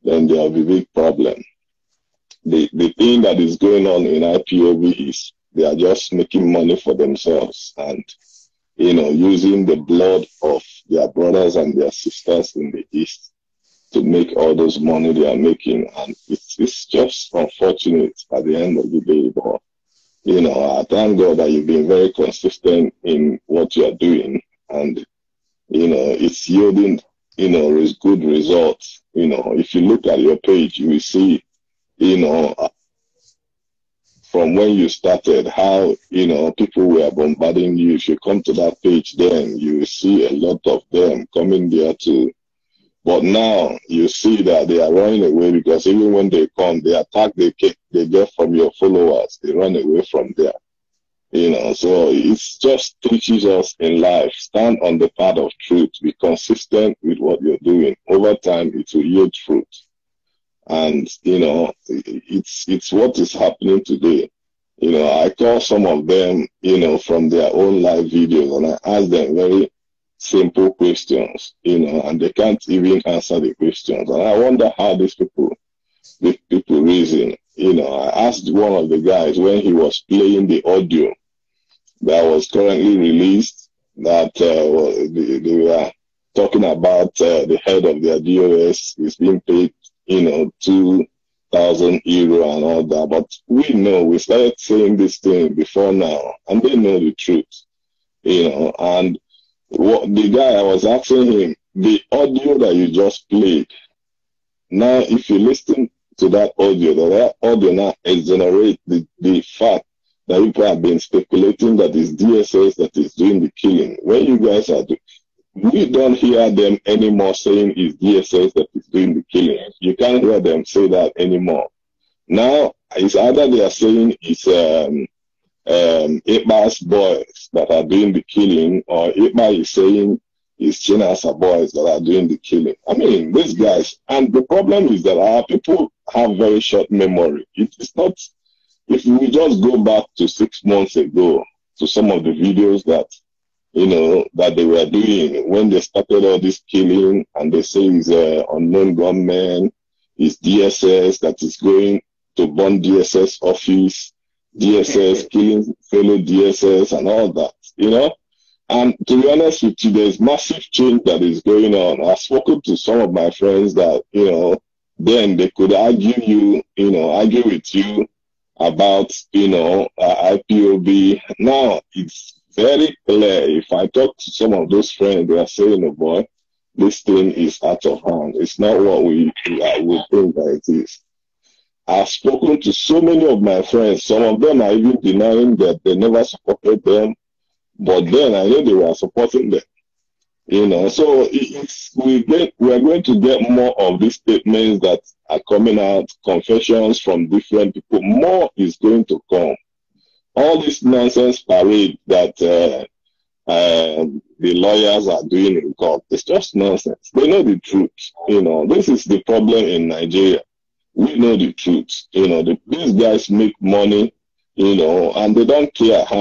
L: then there will be big problem. The the thing that is going on in IPOB is they are just making money for themselves and you know using the blood of their brothers and their sisters in the east to make all those money they are making. And it's, it's just unfortunate at the end of the day. But, you know, I thank God that you've been very consistent in what you are doing. And, you know, it's yielding, you know, good results. You know, if you look at your page, you will see, you know, uh, from when you started, how, you know, people were bombarding you. If you come to that page then, you will see a lot of them coming there to but now you see that they are running away because even when they come, they attack they get, they get from your followers. They run away from there. You know, so it just teaches us in life, stand on the path of truth, be consistent with what you're doing. Over time, it will yield fruit. And, you know, it's, it's what is happening today. You know, I call some of them, you know, from their own live videos and I ask them very simple questions, you know, and they can't even answer the questions. And I wonder how these people, these people reason. You know, I asked one of the guys when he was playing the audio that was currently released that uh, they, they, were talking about uh, the head of their DOS is being paid, you know, two thousand euro and all that. But we know we started saying this thing before now, and they know the truth, you know, and what the guy I was asking him, the audio that you just played. Now, if you listen to that audio, that audio now exonerates the, the fact that people have been speculating that it's DSS that is doing the killing. When you guys are doing, we don't hear them anymore saying it's DSS that is doing the killing. You can't hear them say that anymore. Now, it's either they are saying it's um, um, Igba's boys that are doing the killing, or Igba is saying it's China's boys that are doing the killing. I mean, these guys, and the problem is that our people have very short memory. It is not, if we just go back to six months ago to some of the videos that, you know, that they were doing when they started all this killing and they say it's unknown gunmen, it's DSS that is going to burn DSS office DSS, killing fellow DSS and all that, you know? And to be honest with you, there's massive change that is going on. I've spoken to some of my friends that, you know, then they could argue you, you know, argue with you about, you know, uh, IPOB. Now it's very clear. If I talk to some of those friends, they are saying, oh boy, this thing is out of hand. It's not what we, we think that it is. I've spoken to so many of my friends. Some of them are even denying that they never supported them, but then I know they were supporting them. You know, so we get, we are going to get more of these statements that are coming out, confessions from different people. More is going to come. All this nonsense parade that uh, um, the lawyers are doing in court. It's just nonsense. They know the truth. You know, this is the problem in Nigeria we know the truth. You know, the, these guys make money, you know, and they don't care how